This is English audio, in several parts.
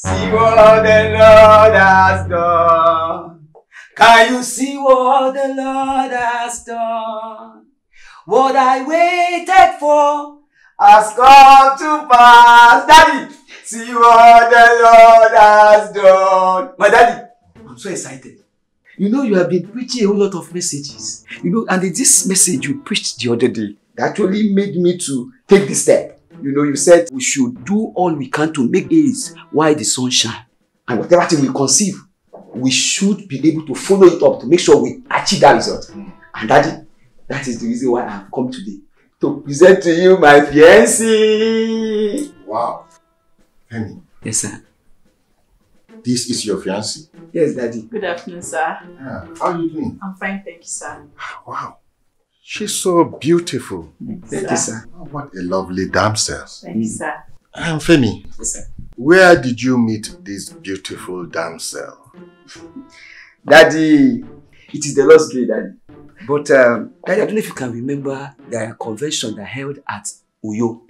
See what the Lord has done. Can you see what the Lord has done? What I waited for has come to pass. Daddy, see what the Lord has done. My daddy, I'm so excited. You know, you have been preaching a whole lot of messages. You know, and this message you preached the other day that actually made me to take this step. You know, you said we should do all we can to make days while the sun shine. And whatever thing we conceive, we should be able to follow it up to make sure we achieve that result. And daddy, that is the reason why I have come today. To present to you my fiancé. Wow. Femi, Yes, sir. this is your fiancée? Yes, daddy. Good afternoon, sir. Yeah. How are you doing? I'm fine, thank you, sir. Wow. She's so beautiful. Thank you, sir. Oh, what a lovely damsel. Thank you, sir. Um, Femi, Yes, where did you meet this beautiful damsel? Daddy, it is the Lord's day, Daddy. But um, Daddy, I don't know if you can remember the convention that held at Uyo,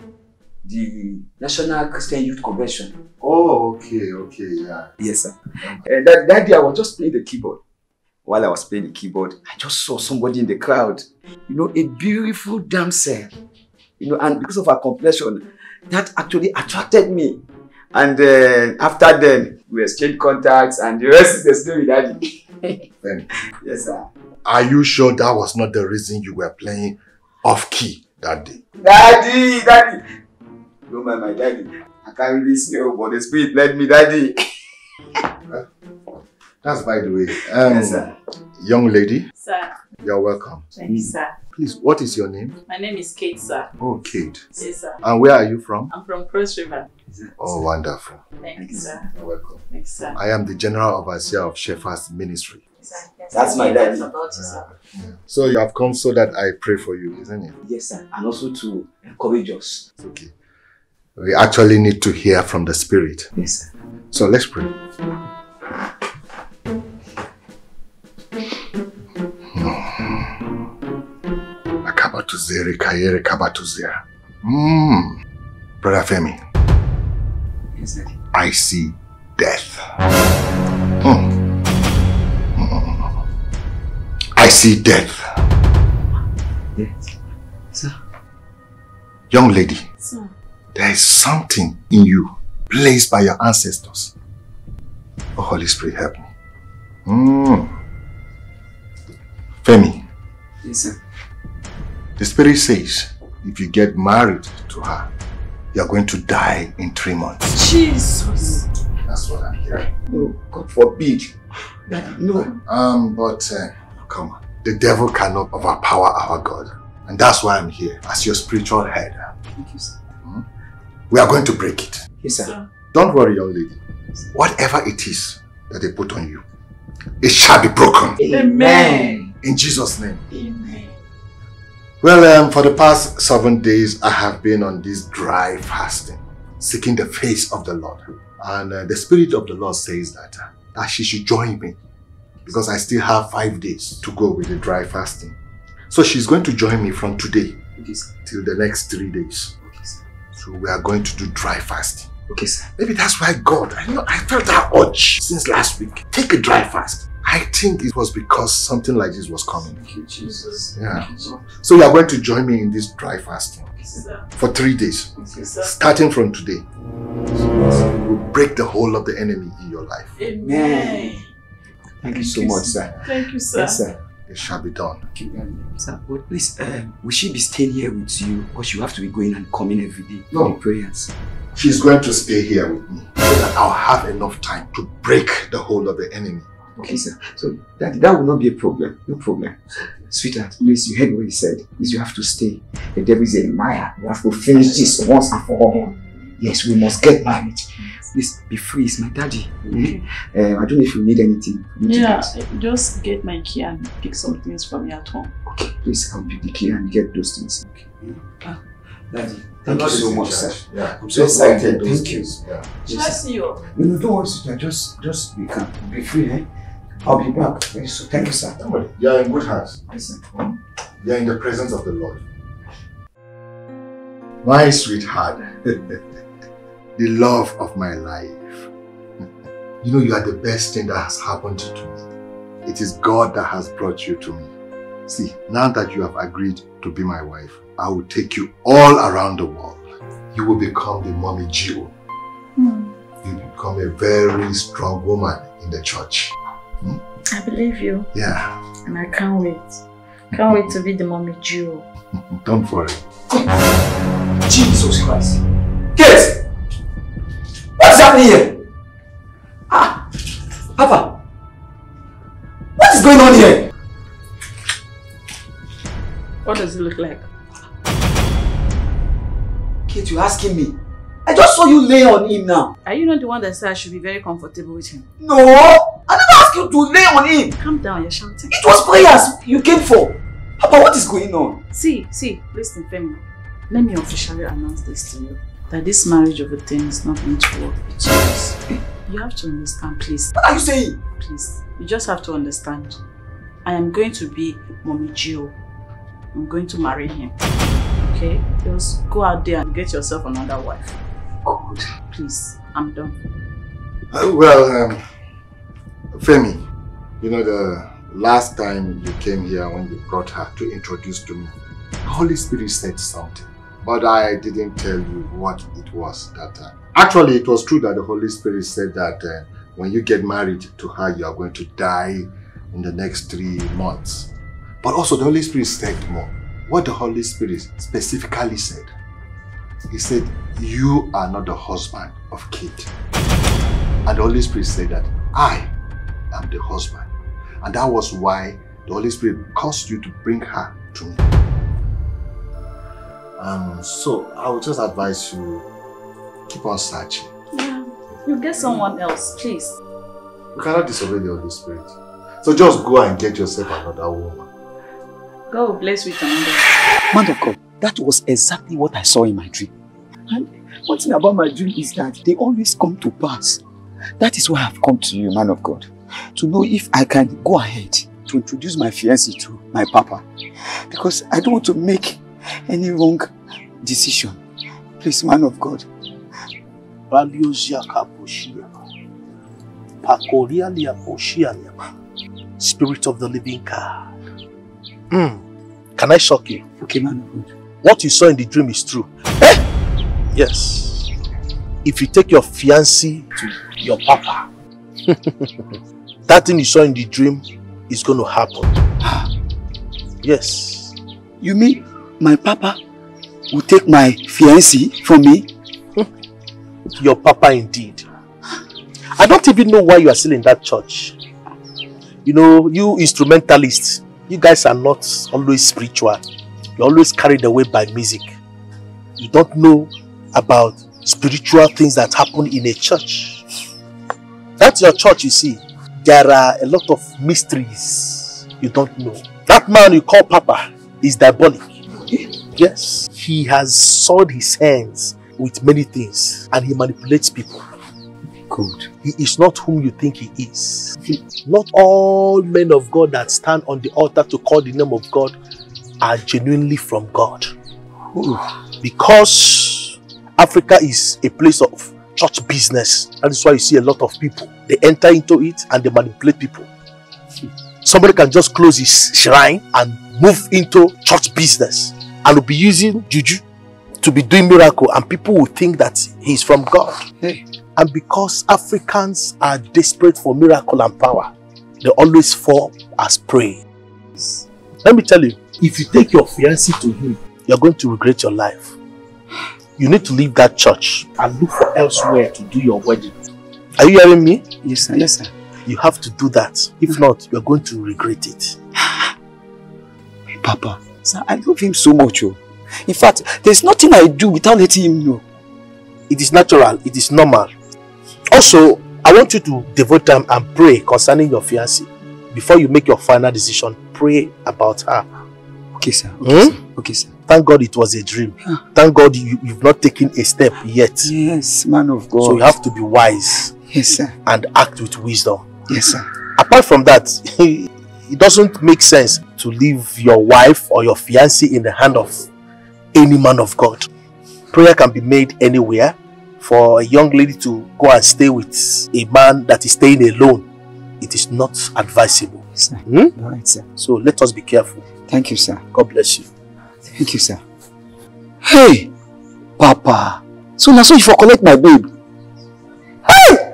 the National Christian Youth Convention. Oh, okay, okay, yeah. Yes, sir. And that, that day I was just playing the keyboard. While I was playing the keyboard, I just saw somebody in the crowd. You know, a beautiful damsel. You know, and because of her complexion, that actually attracted me. And uh, after then, we exchanged contacts, and the rest is the story, Daddy. Femi, yes, sir. are you sure that was not the reason you were playing off key that day? Daddy, Daddy. Don't mind my daddy. I can't really smell, but the spirit led me, Daddy. That's by the way. Um, Yes, sir. Young lady, Sir, you're welcome. thank you, sir. Please, what is your name? My name is Kate, sir. Oh, Kate. Yes, sir. And where are you from? I'm from Cross River. Oh, wonderful. Thank you, sir. You're welcome. Thank you, sir. I am the General Overseer of Shepherd's Ministry. Sir, yes, That's my daddy. That's about sir. So you have come so that I pray for you, isn't it? Yes, sir. And also to encourage us. It's okay. We actually need to hear from the Spirit. Yes, sir. So let's pray. Akabatuzere kayere kabatuzera. Mm. Brother Femi, Yes, Daddy. I see death. Mm. Mm. I see death. Yes. Sir. Young lady, Sir, there is something in you placed by your ancestors. Oh, Holy Spirit, help me. Mm. Femi, Yes, sir. The Spirit says if you get married to her, you're going to die in three months. Jesus. That's what I'm hearing. No, God forbid. No. Um, but uh, come on. The devil cannot overpower our God. And that's why I'm here as your spiritual head. Thank you, sir. We are going to break it. Yes. Sir, Don't worry, young lady. Whatever it is that they put on you, it shall be broken. Amen. In Jesus' name. Amen. Well, um, for the past seven days, I have been on this dry fasting, seeking the face of the Lord. And uh, the Spirit of the Lord says that, uh, that she should join me because I still have five days to go with the dry fasting. So she's going to join me from today Okay, till the next three days. Okay. So we are going to do dry fasting. Okay, sir. Maybe that's why God, I know, I felt that urge since last week. Take a dry fast. I think it was because something like this was coming. Thank you, Jesus. Yeah. You, So you are going to join me in this dry fasting Sir, for three days, sir. starting from today. We'll break the whole of the enemy in your life. Amen. Thank you so much, sir. Thank you, sir. Yes, sir. It shall be done. Thank you, Sir, but please, um, will she be staying here with you or she will have to be going and coming every day No. for the prayers? She's going to stay here with me so that I'll have enough time to break the whole of the enemy. Okay, sir. So that that will not be a problem. No problem. Sweetheart, please, you heard what he said. Please, you have to stay. The devil is a liar. We have to finish this once and for all. Yes, we must get married. Please, be free. It's my daddy. Uh, I don't know if you need anything. from me Yeah, tonight. just get my key and pick some things from me at home. Okay, please, I'll pick the key and get those things. Okay. Ah, daddy, thank you so much, sir. Yeah. I'm so excited. Thank you. Yeah. Should I see you? No, no, don't worry, sweetheart. Just, just be calm. Be free, eh? I'll be back very soon. Thank you, sir. Don't worry. You're in good hands. Yes, sir. You're in the presence of the Lord. My sweetheart, the love of my life. You know, you are the best thing that has happened to me. It is God that has brought you to me. See, now that you have agreed to be my wife, I will take you all around the world. You will become the mommy Gio. Hmm. You will become a very strong woman in the church. I believe you. Yeah, And I can't wait. Can't wait to be the mommy Jew. don't worry. Jesus Christ. Kate! What's happening here? Ah! Papa! What is going on here? What does it look like? Kate, you're asking me. I just saw you lay on him now. Are you not the one that said I should be very comfortable with him? No! I never asked you to lay on him. Calm down, you're shouting. It was prayers you came for. Papa, what is going on? See, see, listen, Femi. Let me officially announce this to you. That this marriage of a thing is not going to work between us. You have to understand, please. What are you saying? Please. You just have to understand. I am going to be Mommy Gio. I'm going to marry him. Okay? Just go out there and get yourself another wife. God. Please. I'm done. Uh, well, um, Femi, you know the last time you came here when you brought her to introduce to me, the Holy Spirit said something, but I didn't tell you what it was that time. Actually, it was true that the Holy Spirit said that uh, when you get married to her, you are going to die in the next three months. But also, the Holy Spirit said more. What the Holy Spirit specifically said, He said, You are not the husband of Kate. And the Holy Spirit said that I am the husband. And that was why the Holy Spirit caused you to bring her to me. Um, so I would just advise you keep on searching. Yeah. You get someone else, please. You cannot disobey the Holy Spirit. So just go and get yourself another woman. God will bless you with another. Man of God, that was exactly what I saw in my dream. And one thing about my dream is that they always come to pass. That is why I've come to you, man of God. To know if I can go ahead to introduce my fiancé to my papa. Because I don't want to make any wrong decision. Please, man of God. Baliozia kaposhia. Pakorialia poshia nyama. Spirit of the living God. Hmm. Can I shock you? Okay, man of God. What you saw in the dream is true. Yes. If you take your fiancé to your papa, that thing you saw in the dream is going to happen. Yes. You mean my papa will take my fiancée from me? Your papa indeed. I don't even know why you are still in that church. You know, you instrumentalists, you guys are not always spiritual. You're always carried away by music. You don't know about spiritual things that happen in a church. That's your church, you see. There are a lot of mysteries you don't know. That man you call Papa is diabolic. Yes. He has soiled his hands with many things and he manipulates people. Good. He is not whom you think he is. Not all men of God that stand on the altar to call the name of God are genuinely from God. Because Africa is a place of church business. That is why you see a lot of people. They enter into it and they manipulate people. Somebody can just close his shrine and move into church business and will be using juju to be doing miracle and people will think that he's from God. Hey. And because Africans are desperate for miracle and power, they always fall as prey. Let me tell you, if you take your fiancé to him, you're going to regret your life. You need to leave that church and look for elsewhere to do your wedding. Are you hearing me? Yes, sir. Yes, sir. You have to do that. If not, you're going to regret it. Papa, sir, I love him so much. Oh. In fact, there's nothing I do without letting him know. It is natural, it is normal. Also, I want you to devote time and pray concerning your fiancé. Before you make your final decision, pray about her. Okay, sir. Okay, Hmm? sir. Okay, sir. Thank God it was a dream. Thank God you, you've not taken a step yet. Yes, man of God. So you have to be wise Yes, sir. and act with wisdom. Yes, sir. Apart from that, it doesn't make sense to leave your wife or your fiancé in the hand of any man of God. Prayer can be made anywhere for a young lady to go and stay with a man that is staying alone, it is not advisable. Sir. Hmm? All right, sir. So let us be careful. Thank you, sir. God bless you. Thank you, sir. Hey, Papa. So now so you for collect my babe. Hey!